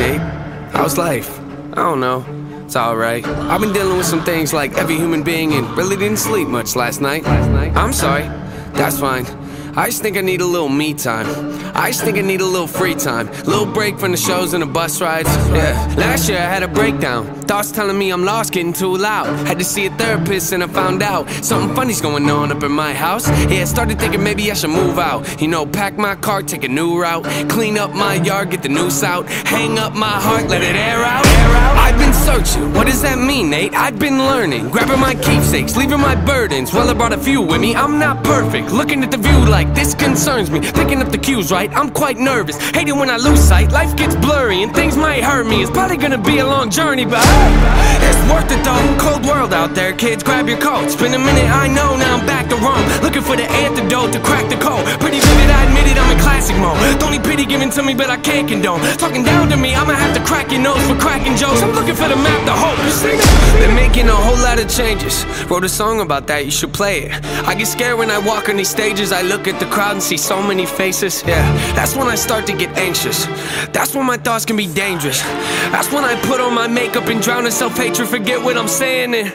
Nate. How's life? I don't know. It's alright. I've been dealing with some things like every human being and really didn't sleep much last night. I'm sorry. That's fine. I just think I need a little me time. I just think I need a little free time. Little break from the shows and the bus rides. Yeah. Last year I had a breakdown. Thoughts telling me I'm lost, getting too loud. Had to see a therapist and I found out something funny's going on up in my house. Yeah, started thinking maybe I should move out. You know, pack my car, take a new route. Clean up my yard, get the noose out. Hang up my heart, let it air out. I've been searching. What does that mean, Nate? I've been learning. Grabbing my keepsakes, leaving my burdens. Well, I brought a few with me. I'm not perfect. Looking at the view like this concerns me. Picking up the cues right. I'm quite nervous. Hating when I lose sight. Life gets blurry and things might hurt me. It's probably gonna be a long journey, but it's worth it though. Cold world out there, kids. Grab your coats. Been a minute, I know. Now I'm back to roam. Looking for the antidote to crack the code. Pretty vivid, I admit it. I'm in classic mode. Don't need pity given to me, but I can't condone. Talking down to me, I'ma have to crack your nose for cracking jokes. I'm looking for the map, the hope. Been making a whole lot of changes. Wrote a song about that, you should play it. I get scared when I walk on these stages. I look at the crowd and see so many faces. Yeah, that's when I start to get anxious. That's when my thoughts can be dangerous. That's when I put on my makeup and drown in self hatred. Forget what I'm saying and.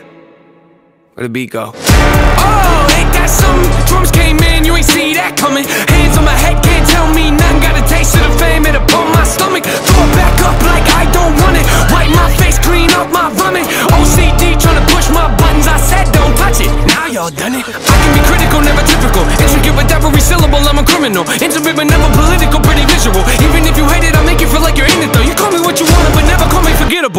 Where the beat go? Oh, ain't that something? Drums came in, you ain't see that coming. Hands on my head, can't tell me nothing. Got a taste of the fame, it'll pump my stomach. Throw it back up like I don't want it. Wipe my face, clean up my vomit. OCD trying to push my buttons. I said don't touch it. Now y'all done it. I can be critical, never typical. Intricate with every syllable, I'm a criminal. Intimate but never political, pretty visual.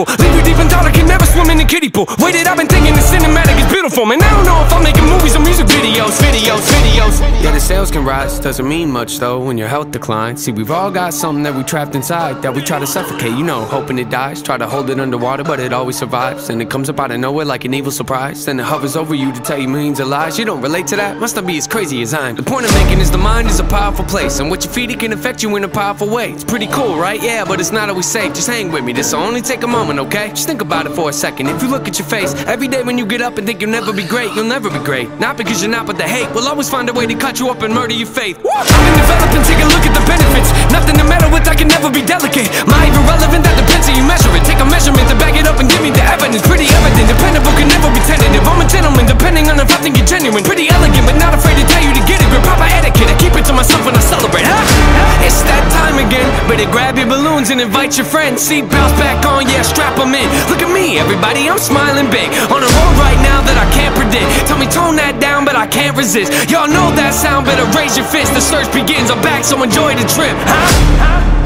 Leave you deep in thought, I can never swim in the kiddie pool. Waited, I've been thinking the cinematic beautiful, man. I don't know if I'm making movies or music videos, videos, videos. Yeah, the sales can rise, doesn't mean much though when your health declines. See, we've all got something that we trapped inside that we try to suffocate, you know, hoping it dies. Try to hold it underwater, but it always survives. And it comes up out of nowhere like an evil surprise. Then it hovers over you to tell you millions of lies. You don't relate to that? Must not be as crazy as I'm. The point I'm making is the mind is a powerful place, and what you feed it can affect you in a powerful way. It's pretty cool, right? Yeah, but it's not always safe. Just hang with me, this'll only take a moment, okay? Just think about it for a second. If you look at your face, every day when you get up and think you'll never be great, you'll never be great. Not because you're not, but the hate will always find a way to cut you up and murder your faith. I've been developing, take a look at the benefits. Nothing to meddle with, I can never be delicate. My irrelevant, that depends how you measure it. Take a measurement to back it up and give me the evidence. Pretty evident, dependable can never be tentative. I'm a gentleman, depending on if I think you're genuine. Pretty elegant, balloons and invite your friends. Seatbelts back on, yeah, strap them in. Look at me, everybody, I'm smiling big. On a road right now that I can't predict. Tell me tone that down, but I can't resist. Y'all know that sound, better raise your fist. The search begins, I'm back, so enjoy the trip. Huh?